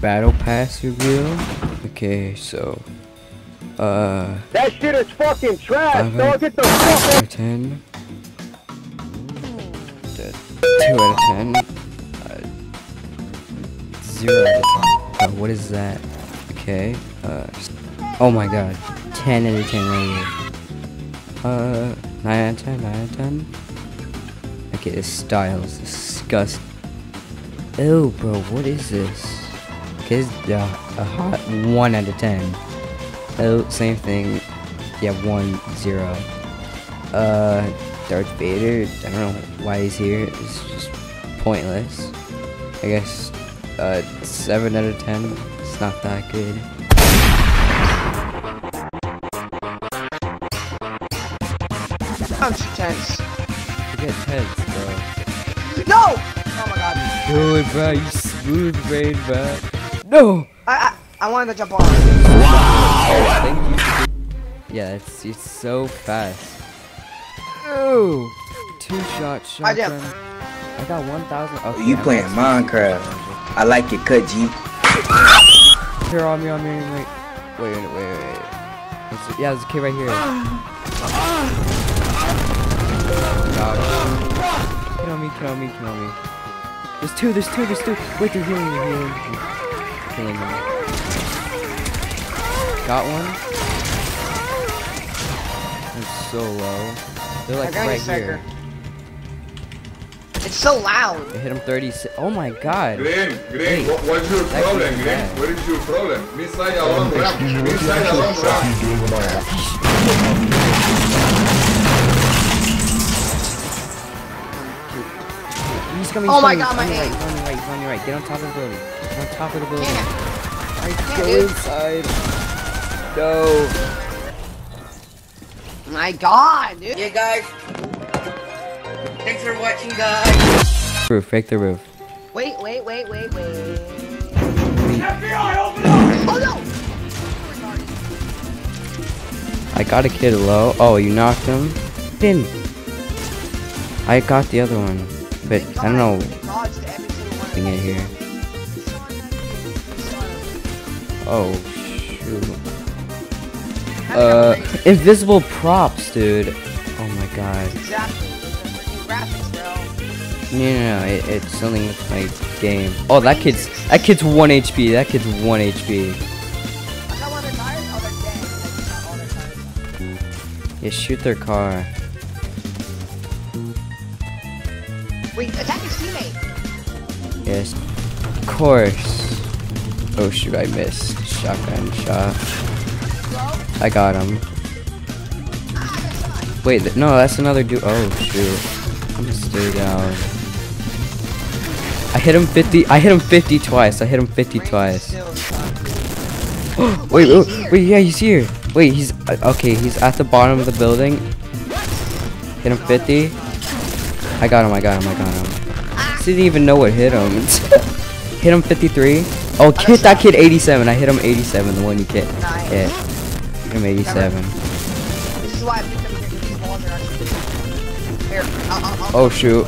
battle pass reveal. Okay, so uh That shit is fucking trash, dog. Get the fuck out of ten. Two out of ten. Uh, zero out of ten. Uh, what is that? Okay. Uh. Oh my god. Ten out of ten right here. Uh. Nine out of ten. Nine out of ten. Okay, this style is disgusting. Oh, bro. What is this? Okay, this is, uh, a hot one out of ten. Oh, same thing. Yeah, one zero. Uh, Darth Vader. I don't know why he's here. It's just pointless. I guess. Uh, seven out of ten. It's not that good. I'm tense. Forget tense, bro. No! Oh my god. Do it, bro. You smooth brain, bro. No. I I, I wanted to jump on. Thank you. Yeah, it's it's so fast. Ooh. Two shot I did. shotgun. I got one thousand. Okay, You I'm playing Minecraft. I like it, cut, G. Here on me, on me, wait. Wait, wait, wait, wait. There's, yeah, there's a kid right here. God. Kill me, kill me, kill me. There's two, there's two, there's two. Wait, they're healing, they're healing. Killing me. Got one. I'm so low. They're like right you, Striker. here. It's so loud. I hit him 36. Oh my god. Green, Green, Wait, what, what's your that problem, Green? bad. What is your problem? Missile alone ramp. Missile alone ramp. He's coming. Oh my he's God, my coming, aim. he's on your right, he's on your right, he's on your right. Get on top of the building. Get on top of the building. Can't. Alright, go dude. inside. No. My god, dude. Yeah, guys. Thanks for watching, guys. Roof, break the roof. Wait, wait, wait, wait, wait. FBI, open up! Oh no! I got a kid low. Oh, you knocked him? Didn't. I got the other one. But I don't know Thing in here. Oh shoot. Uh invisible props, dude. Oh my god. No, no, no, it, it's something with my game. Oh, that kid's that kid's one HP. That kid's one HP. Yeah, shoot their car. Wait, attack his teammate. Yes, of course. Oh shoot, I missed. Shotgun shot. I got him. Wait, th no, that's another dude. Oh shoot, I'm gonna stay down. I hit him 50. I hit him 50 twice. I hit him 50 twice. Wait, wait, wait, yeah, he's here. Wait, he's uh, okay. He's at the bottom of the building. Hit him 50. I got him. I got him. I got him. Didn't even know what hit him. hit him 53. Oh, hit that kid 87. I hit him 87. The one you hit. Nice. Hit. Hit him 87. This is why I picked up. These walls are actually. Here, I'll, I'll, I'll Oh shoot.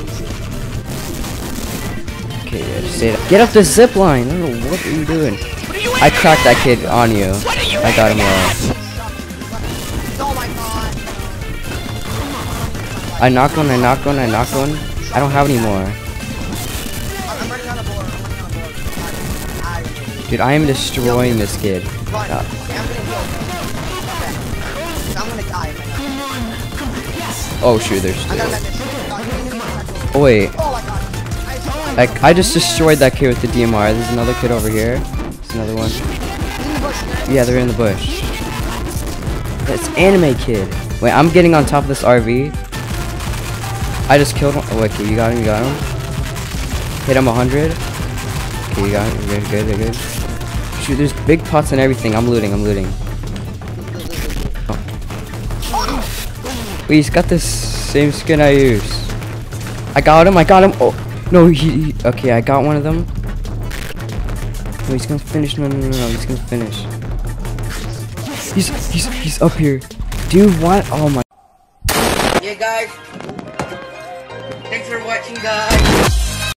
Okay, yeah, just stay Get up the zip line. I don't know what are you doing. I cracked that kid on you. I got him low. Oh. I knocked one. I knocked one. I knocked one. I don't have any more. Dude, I am destroying this kid. oh shoot, there's two. Oh wait, like I just destroyed that kid with the DMR. There's another kid over here. There's another one. Yeah, they're in the bush. That's anime kid. Wait, I'm getting on top of this RV. I just killed him. Oh, wait, okay, you got him, you got him. Hit him 100. Okay, you got him. You're good, you're good. Shoot, there's big pots and everything. I'm looting, I'm looting. Oh. Wait, he's got this same skin I use. I got him, I got him. Oh, no, he, he- okay, I got one of them. No, he's gonna finish. No, no, no, no, he's gonna finish. He's, he's, he's up here. Dude, what? Oh my. Yeah, guys. Thanks for watching, guys.